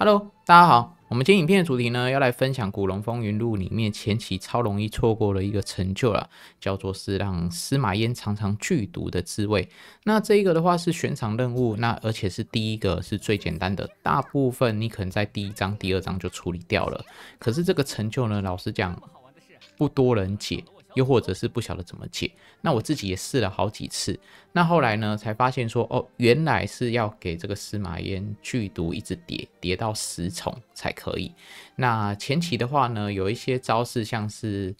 Hello，大家好。我们今天影片的主题呢，要来分享《古龙风云录》里面前期超容易错过的一个成就了，叫做是让司马烟尝尝剧毒的滋味。那这一个的话是悬赏任务，那而且是第一个是最简单的，大部分你可能在第一章、第二章就处理掉了。可是这个成就呢，老实讲，不多人解。又或者是不晓得怎么解，那我自己也试了好几次，那后来呢才发现说，哦，原来是要给这个司马烟剧毒一直叠叠到十重才可以。那前期的话呢，有一些招式像是，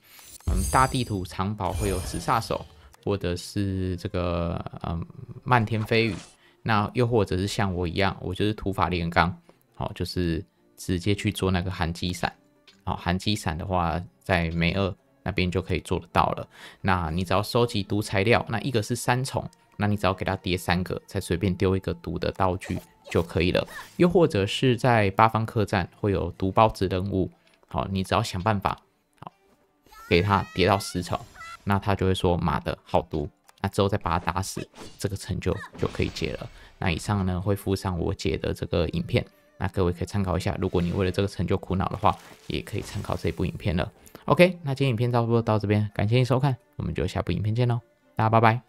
嗯，大地图藏宝会有直杀手，或者是这个嗯漫天飞雨，那又或者是像我一样，我就是土法炼钢，好，就是直接去做那个寒击伞，好，寒击伞的话在梅二。那边就可以做得到了。那你只要收集毒材料，那一个是三重，那你只要给它叠三个，再随便丢一个毒的道具就可以了。又或者是在八方客栈会有毒包子任务，好，你只要想办法，好，给它叠到十层，那他就会说妈的好毒，那之后再把它打死，这个成就就可以解了。那以上呢会附上我解的这个影片，那各位可以参考一下。如果你为了这个成就苦恼的话，也可以参考这部影片了。OK，那今天影片差不多到这边，感谢你收看，我们就下部影片见喽，大家拜拜。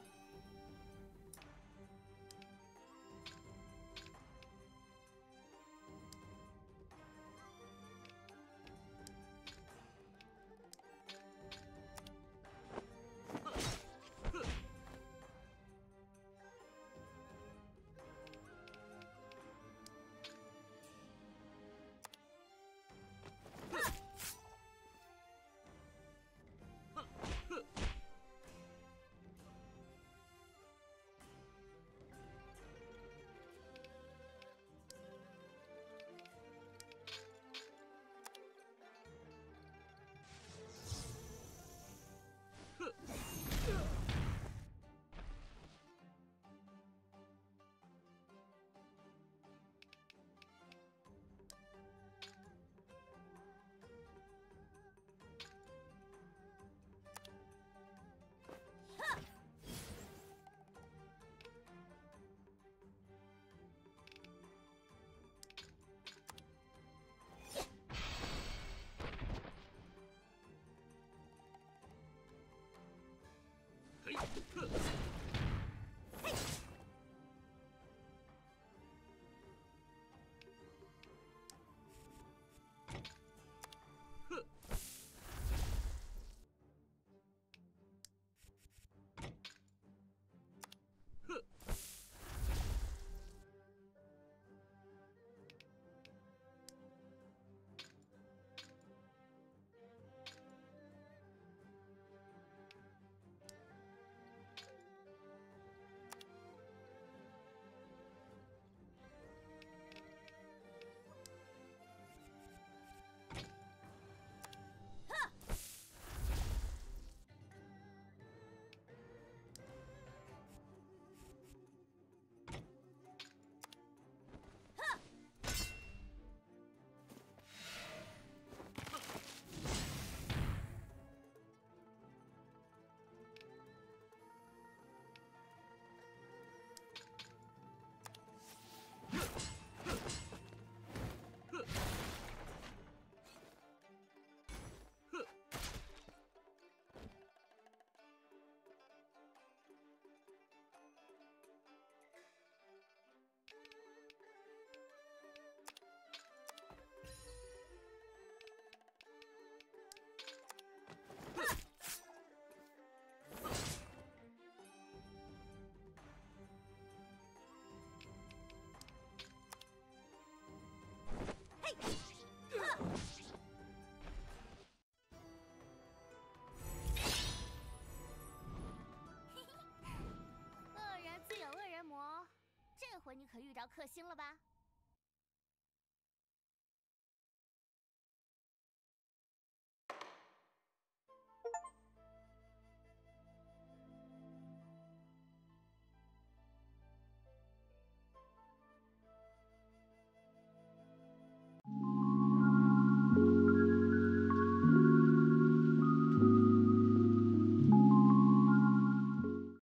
你可遇着克星了吧？